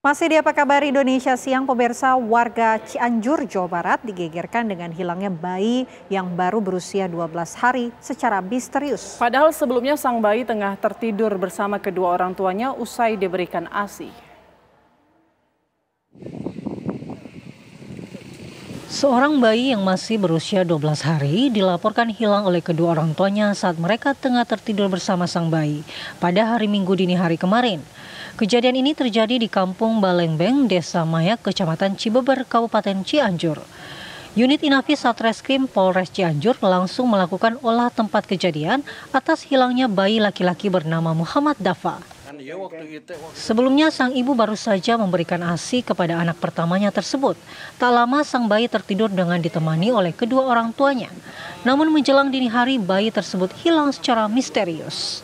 Masih di apa kabar Indonesia siang pemirsa warga Cianjur Jawa Barat digegerkan dengan hilangnya bayi yang baru berusia 12 hari secara misterius. Padahal sebelumnya sang bayi tengah tertidur bersama kedua orang tuanya usai diberikan ASI. Seorang bayi yang masih berusia 12 hari dilaporkan hilang oleh kedua orang tuanya saat mereka tengah tertidur bersama sang bayi pada hari Minggu dini hari kemarin. Kejadian ini terjadi di Kampung Balengbeng, Desa Mayak, Kecamatan Cibeber, Kabupaten Cianjur. Unit Inafis Satreskrim Polres Cianjur langsung melakukan olah tempat kejadian atas hilangnya bayi laki-laki bernama Muhammad Dafa. Sebelumnya sang ibu baru saja memberikan ASI kepada anak pertamanya tersebut. Tak lama sang bayi tertidur dengan ditemani oleh kedua orang tuanya. Namun menjelang dini hari bayi tersebut hilang secara misterius.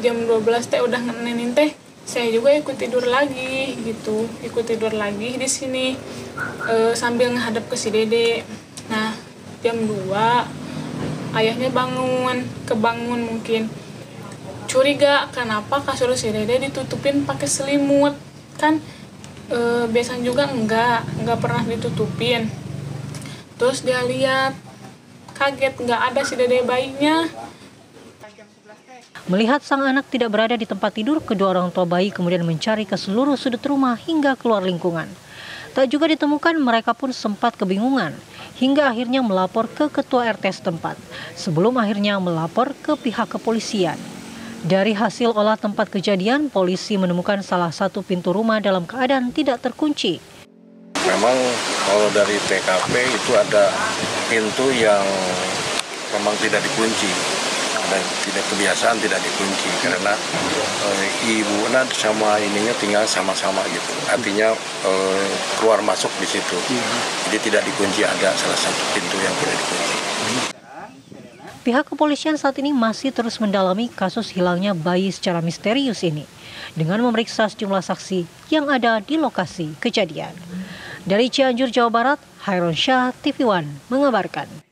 Jam 12 teh udah nenenin teh saya juga ikut tidur lagi gitu ikut tidur lagi di sini e, sambil menghadap ke si dede nah jam 2 ayahnya bangun kebangun mungkin curiga kenapa kasur si dede ditutupin pakai selimut kan e, biasanya juga enggak enggak pernah ditutupin terus dia lihat kaget enggak ada si dede bayinya Melihat sang anak tidak berada di tempat tidur, kedua orang tua bayi kemudian mencari ke seluruh sudut rumah hingga keluar lingkungan. Tak juga ditemukan, mereka pun sempat kebingungan hingga akhirnya melapor ke ketua RT setempat sebelum akhirnya melapor ke pihak kepolisian. Dari hasil olah tempat kejadian, polisi menemukan salah satu pintu rumah dalam keadaan tidak terkunci. Memang kalau dari TKP itu ada pintu yang memang tidak dikunci. Dan tidak kebiasaan tidak dikunci karena uh, ibu dan sama ininya tinggal sama-sama gitu. Artinya uh, keluar masuk di situ. Jadi tidak dikunci ada salah satu pintu yang tidak dikunci Pihak kepolisian saat ini masih terus mendalami kasus hilangnya bayi secara misterius ini dengan memeriksa sejumlah saksi yang ada di lokasi kejadian. Dari Cianjur, Jawa Barat, Hairun Syah, TV One mengabarkan.